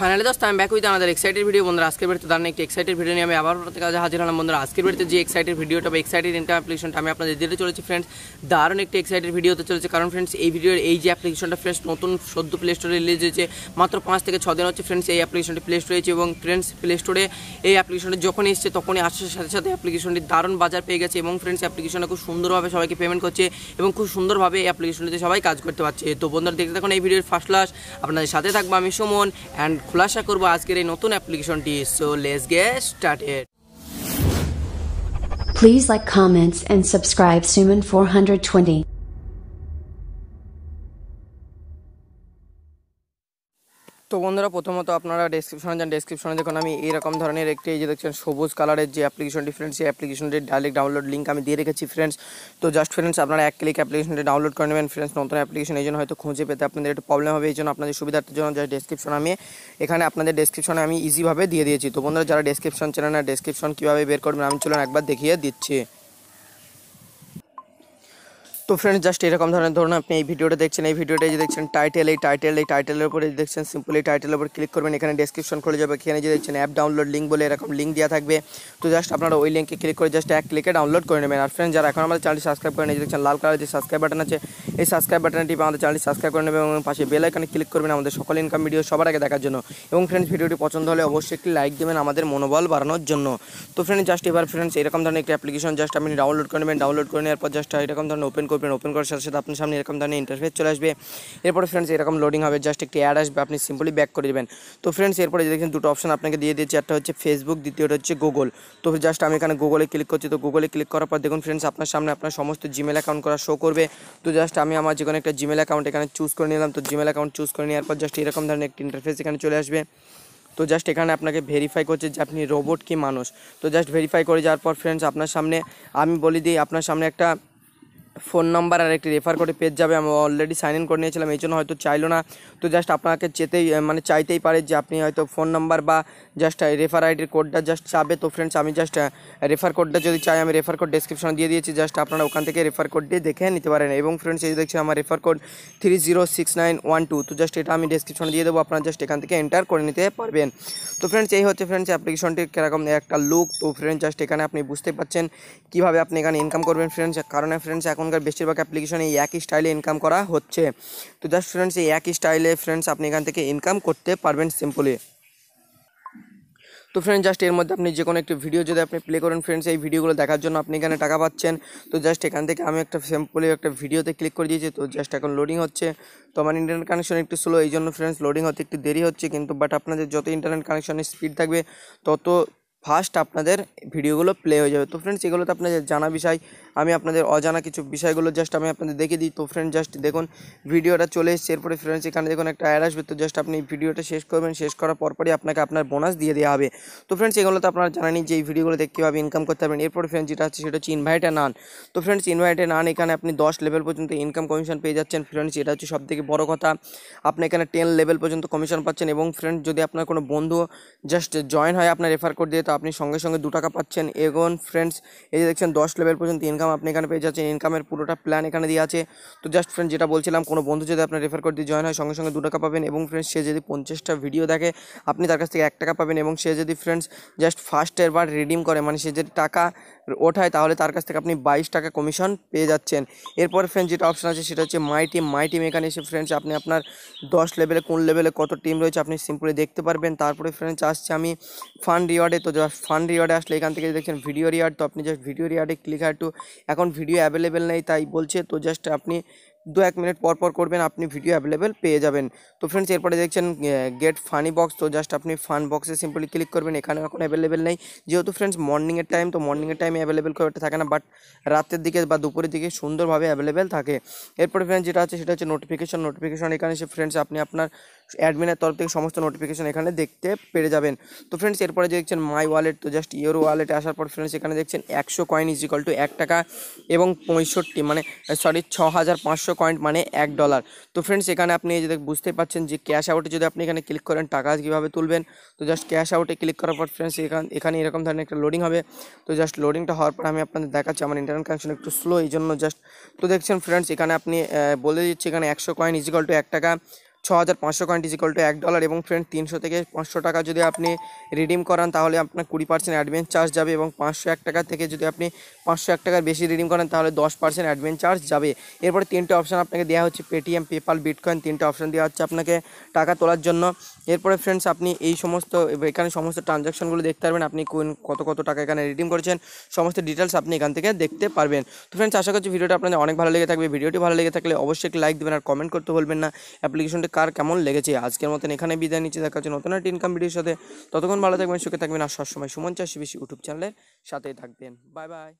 Finally দোস্ত, আমি back with আমাদের এক্সাইটেড ভিডিও বন্ধুরা, আজকের বাড়িতে দাঁড়ানো একটি এক্সাইটেড ভিডিও নিয়ে আমি আবার আপনাদের কাছে হাজির হলাম। বন্ধুরা, আজকের বাড়িতে যে এক্সাইটেড ভিডিওটা বা এক্সাইটেড ইন্টার অ্যাপ্লিকেশনটা আমি আপনাদের দিতে চলেছি ফ্রেন্ডস দারুণ একটি এক্সাইটেড ভিডিওতে চলেছে। কারণ ফ্রেন্ডস এই ভিডিওর এই যে অ্যাপ্লিকেশনটা ফ্রেন্ডস নতুন সদ্য প্লে স্টোরে রিলিজ হয়েছে, মাত্র পাঁচ থেকে ছ দিন হচ্ছে ফ্রেন্ডস এই অ্যাপ্লিকেশনটি প্লে স্টোরে হয়েছে এবং ফ্রেন্ডস প্লে স্টোরে এই অ্যাপ্লিকেশনটি যখনই এসছে, তখনই আসার সাথে সাথে অ্যাপ্লিকেশনটি দারুণ বাজার পেয়ে গেছে এবং ফ্রেন্ডস অ্যাপ্লিকেশনটা খুব সুন্দরভাবে সবাইকে পেমেন্ট করছে এবং খুব সুন্দরভাবে এই অ্যাপ্লিকেশনটিতে সবাই কাজ করতে পারছে। তো বন্ধুরা, দেখতে থাকুন এই ভিডিওর ফার্স্ট ক্লাস আপনাদের সাথে থাকব আমি সুমন অ্যান্ড খোলাসা করবো আজকের এই নতুন অ্যাপ্লিকেশনটি so let's get started Please like, comments, and subscribe Suman 420. তো বন্ধুরা, প্রথমত আপনারা ডেসক্রিপশনে যান। ডেসক্রিপশনে দেখুন, আমি এরকম ধরনের একটি এই যে দেখছেন, সবুজ কালারের যে অ্যাপ্লিকেশনটি ফ্রেন্ডস সেই অ্যাপ্লিকেশনটির ডাইরেক্ট ডাউনলোড লিঙ্ক আমি দিয়ে রেখেছি ফ্রেন্ডস তো জাস্ট ফ্রেন্ডস আপনারা এক ক্লিক অ্যাপ্লিকেশনটি ডাউনলোড করে নেবেন ফ্রেন্ডস নতুন অ্যাপ্লিকেশন এই জন্য হয়তো খুঁজে পেতে আপনাদের একটু প্রবলেম হবে, এই জন্য আপনাদের সুবিধার্থের জন্য যা ডেসক্রিপশন আমি এখানে আপনাদের ডেসক্রিপশনে আমি ইজিভাবে দিয়ে দিয়েছি। তো বন্ধুরা, যারা ডেসক্রিপশন চেনে না ডেসক্রিপশন কীভাবে বের করবেন, আমি চলুন একবার দেখিয়ে দিচ্ছি। তো ফ্রেন্ডস জাস্ট এরকম ধরনের, ধরুন আপনি এই ভিডিওটা দেখছেন, এই ভিডিওটা যে দেখছেন টাইটেল এই টাইটেল এই টাইটেলের উপরে দেখছেন সিম্পল টাইটেলের উপর ক্লিক করবেন, এখানে ডেসক্রিপশন খুলে যাবে, এখানে যে দেখছেন অ্যাপ ডাউনলোড লিঙ্ক বলে এরকম লিঙ্ক দেওয়া থাকবে। তো জাস্ট আপনারা ওই লিঙ্কে ক্লিক করে জাস্ট এক ক্লিকে ডাউনলোড করে নেবেন। আর ফ্রেন্ডস যারা এখন আমাদের চ্যানেলটি সাবস্ক্রাইব করেন, এই দেখছেন লাল কালার যে সাবস্ক্রাইব বাটন আছে, এই সাবস্ক্রাইব বাটনে টিপে আমাদের চ্যানেলটি সাবস্ক্রাইব করে নেবেন এবং পাশে বেল আইকনে ক্লিক করবেন আমাদের সকল ইনকাম ভিডিও সবার আগে দেখার জন্য। এবং ফ্রেন্ডস ভিডিওটি পছন্দ হলে অবশ্যই একটি লাইক দেবেন আমাদের মনোবল বাড়ানোর জন্য। তো ফ্রেন্ডস জাস্ট এবার ফ্রেন্ডস এরকম ধরনের একটি অ্যাপ্লিকেশন জাস্ট আপনি ডাউনলোড করে নেবেন ডাউনলোড করে নেওয়ার পর জাস্ট এরকম ধরনের ওপেন করবেন ওপেন করার সাথে সাথে আপনার সামনে এরকম ধরনের ইন্টারফেস চলে আসবে। এরপরে ফ্রেন্ডস এরকম লোডিং হবে জাস্ট একটি অ্যাড আসবে, আপনি সিম্পলি ব্যাক করে দেবেন। তো ফ্রেন্ডস এরপরে যে দেখছেন দুটো অপশন আপনাকে দিয়ে দিয়েছে, একটা হচ্ছে ফেসবুক দ্বিতীয়টা হচ্ছে গুগল তো জাস্ট আমি এখানে গুগলে ক্লিক করছি, তো গুগলে ক্লিক করার পর দেখুন ফ্রেন্ডস আপনার সামনে আপনার সমস্ত জিমেল অ্যাকাউন্ট করা শো করবে। তো জাস্ট আমি আমার যে কোনো একটা জিমেল অ্যাকাউন্ট এখানে চুজ করে নিলাম, তো জিমেল অ্যাকাউন্ট চুজ করে নেওয়ার পর জাস্ট এরকম ধরনের একটি ইন্টারফেস এখানে চলে আসবে। তো জাস্ট এখানে আপনাকে ভেরিফাই করছে যে আপনি রোবট কি মানুষ। তো জাস্ট ভেরিফাই করে যাওয়ার পর ফ্রেন্ডস আপনার সামনে আমি বলি দিই, আপনার সামনে একটা ফোন নাম্বার আর একটি রেফার করে পেজ যাবে। আমি অলরেডি সাইন ইন করে নিয়েছিলাম, এই জন্য হয়তো চাইলো না। তো জাস্ট আপনাকে চেতেই মানে চাইতেই পারে যে আপনি হয়তো ফোন নাম্বার বা জাস্ট রেফার আইডির কোডটা জাস্ট চাবে। তো ফ্রেন্ডস আমি জাস্ট রেফার কোডটা যদি চাই, আমি রেফার কোড ডেসক্রিপশনে দিয়ে দিয়েছি। জাস্ট আপনারা ওখান থেকে রেফার কোড দিয়ে দেখে নিতে পারেন। এবং ফ্রেন্ডস এই দেখছি আমার refer code three zero six nine one two তো জাস্ট এটা আমি ডেসক্রিপশনে দিয়ে দেবো। আপনারা জাস্ট এখান থেকে এন্টার করে নিতে পারবেন। তো ফ্রেন্ডস এই হচ্ছে ফ্রেন্ডস অ্যাপ্লিকেশনটির কীরকম একটা লুক তো ফ্রেন্ডস জাস্ট এখানে আপনি বুঝতে পারছেন কীভাবে আপনি এখানে ইনকাম করবেন ফ্রেন্ডস কারণে ফ্রেন্ডস এখনকার বেশিরভাগ অ্যাপ্লিকেশনে এই একই স্টাইলে ইনকাম করা হচ্ছে। তো জাস্ট ফ্রেন্ডস এই একই স্টাইলে ফ্রেন্ডস আপনি এখান থেকে ইনকাম করতে পারবেন সিম্পলি তো ফ্রেন্ড জাস্ট এর মধ্যে আপনি যে কোনো একটি ভিডিও যদি আপনি প্লে করেন ফ্রেন্ডস এই ভিডিওগুলো দেখার জন্য আপনি এখানে টাকা পাচ্ছেন। তো জাস্ট এখান থেকে আমি একটা সিম্পলি একটা ভিডিওতে ক্লিক করে দিয়েছি, তো জাস্ট এখন লোডিং হচ্ছে। তো আমার ইন্টারনেট কানেকশন একটু স্লো এই জন্য ফ্রেন্ডস লোডিং হতে একটু দেরি হচ্ছে, কিন্তু বাট আপনাদের যত ইন্টারনেট কানেকশনের স্পিড থাকবে, তত ফার্স্ট আপনাদের ভিডিওগুলো প্লে হয়ে যাবে। তো ফ্রেন্ডস এগুলো তো আপনাদের জানা বিষয় আমি আপনাদের অজানা কিছু বিষয়গুলো জাস্ট আমি আপনাদের দেখে দিই। তো ফ্রেন্ড জাস্ট দেখুন ভিডিওটা চলে এসছে। এরপরে ফ্রেন্ডস এখানে দেখুন একটা অ্যাড আসবে। তো জাস্ট আপনি ভিডিওটা শেষ করবেন। শেষ করার পরপরই আপনাকে আপনার বোনাস দিয়ে দেওয়া হবে। তো ফ্রেন্ডস এগুলো তো আপনারা জানেনই যে এই ভিডিওগুলো দেখে কীভাবে ইনকাম করতে পারবেন। এরপরে ফ্রেন্ডস যেটা আছে সেটা হচ্ছে ইনভাইটে নান তো ফ্রেন্ডস ইনভাইটে নান এখানে আপনি দশ লেভেল পর্যন্ত ইনকাম কমিশন পেয়ে যাচ্ছেন। ফ্রেন্ডস এটা হচ্ছে সবথেকে বড় কথা। আপনি এখানে টেন লেভেল পর্যন্ত কমিশন পাচ্ছেন এবং ফ্রেন্ড যদি আপনার কোনো বন্ধু জাস্ট জয়েন হয় আপনার রেফার কোড দিয়ে, তো আপনি সঙ্গে সঙ্গে দু টাকা পাচ্ছেন। এগোন ফ্রেন্ডস এই যে দেখছেন, দশ লেভেল পর্যন্ত ইনকাম আপনি এখানে পেয়ে যাচ্ছেন। ইনকামের পুরোটা প্ল্যান এখানে দিয়ে আছে। তো জাস্ট ফ্রেন্ড যেটা বলছিলাম, কোনো বন্ধু যদি আপনার রেফার করে দিয়ে জয়েন হয়, সঙ্গে সঙ্গে দু টাকা পাবেন এবং ফ্রেন্ডস সে যদি পঞ্চাশটা ভিডিও দেখে, আপনি তার কাছ থেকে এক টাকা পাবেন এবং সে যদি ফ্রেন্ডস জাস্ট ফার্স্ট বার রিডিম করে মানে সে যদি টাকা ওঠায়, তাহলে তার কাছ থেকে আপনি বাইশ টাকা কমিশন পেয়ে যাচ্ছেন। এরপর ফ্রেন্ডস যেটা অপশন আছে, সেটা হচ্ছে মাই টিম মাই টিম এখানে এসে ফ্রেন্ডস আপনি আপনার দশ লেভেলে কোন লেভেলে কত টিম রয়েছে, আপনি সিম্পলি দেখতে পারবেন। তারপরে ফ্রেন্ডস আসছে আমি ফান্ড রিওয়ার্ডে তো ফান্ড রিওয়ার্ডে আসলে এখান থেকে দেখছেন ভিডিও রিওয়ার্ড তো আপনি জাস্ট ভিডিও রিওয়ার্ডে ক্লিক একটু এখন ভিডিও অ্যাভেলেবেল নেই, তাই বলছে, তো জাস্ট আপনি দু এক মিনিট পর পর করবেন, আপনি ভিডিও অ্যাভেলেবেল পেয়ে যাবেন। তো ফ্রেন্ডস এরপরে দেখছেন গেট ফানি বক্স তো জাস্ট আপনি ফান বক্সে সিম্পলি ক্লিক করবেন, এখানে এখন অ্যাভেলেবেল নেই। যেহেতু ফ্রেন্ডস মর্নিংয়ের টাইম তো মর্নিংয়ের টাইমে অ্যাভেলেবেল খুব একটা থাকে না বাট রাতের দিকে বা দুপুরের দিকে সুন্দরভাবে অ্যাভেলেবেল থাকে। এরপরে ফ্রেন্ডস যেটা আছে, সেটা হচ্ছে নোটিফিকেশন নোটিফিকেশন এখানে এসে ফ্রেন্ডস আপনি আপনার অ্যাডমিনের তরফ থেকে সমস্ত নোটিফিকেশন এখানে দেখতে পেরে যাবেন। তো ফ্রেন্ডস এরপরে দেখছেন মাই ওয়ালেট তো জাস্ট ইয়োর ওয়ালেটে আসার পর ফ্রেন্ডস এখানে দেখছেন একশো কয়েন ইজ ইকাল টু এক টাকা এবং পঁয়ষট্টি মানে সরি ছ হাজার পাঁচশো কয়েন মানে এক ডলার তো ফ্রেন্ডস এখানে আপনি এই যে বুঝতেই পাচ্ছেন যে ক্যাশ আউটে যদি আপনি এখানে ক্লিক করেন, টাকা কীভাবে তুলবেন? তো জাস্ট ক্যাশ আউটে ক্লিক করার পর ফ্রেন্ডস এখানে এখানে এরকম ধরনের একটা লোডিং হবে। তো জাস্ট লোডিংটা হওয়ার পর আমি আপনাদের দেখাচ্ছি, আমার ইন্টারনেট কানেকশন একটু স্লো এই জন্য জাস্ট তো দেখছেন ফ্রেন্ডস এখানে আপনি বলে দিচ্ছি, এখানে একশো কয়েন ইজ ইজিকাল টু এক টাকা। ছ হাজার পাঁচশো কয়েন ইজিকল টু এক ডলার এবং ফ্রেন্ড তিনশো থেকে পাঁচশো টাকা যদি আপনি রিডিম করান, তাহলে আপনার কুড়ি পার্সেন্ট অ্যাডমিন চার্জ যাবে এবং পাঁচশো এক টাকা থেকে যদি আপনি পাঁচশো এক টাকার বেশি রিডিম করেন, তাহলে দশ পার্সেন্ট অ্যাডমিন চার্জ যাবে। এরপরে তিনটে অপশান আপনাকে দেওয়া হচ্ছে পেটিএম পেপাল বিটকয়েন তিনটে অপশান দেওয়া হচ্ছে আপনাকে টাকা তোলার জন্য। এরপরে ফ্রেন্ডস আপনি এই সমস্ত, এখানে সমস্ত ট্রানজাকশনগুলো দেখতে পারবেন, আপনি কোন, কত কত টাকা এখানে রিডিম করেছেন, সমস্ত ডিটেলস আপনি এখান থেকে দেখতে পারবেন। তো ফ্রেন্ডস আশা করছি ভিডিওটা আপনাদের অনেক ভালো লেগে থাকবে। ভিডিওটি ভালো লেগে থাকলে অবশ্যই লাইক দেবেন আর কমেন্ট করতে বলবেন না। অ্যাপ্লিকেশনটি কার কেমন লেগেছে? আজকের মতন এখানে বিদায় নিচ্ছে। দেখা হচ্ছে নতুন একটা ইনকাম ভিডিওর সাথে। ততক্ষণ ভালো থাকবেন, সুখে থাকবেন, আর সবসময় সুমন চাষি বেশি ইউটিউব চ্যানেলের সাথেই থাকবেন। Bye bye